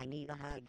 I need a hug.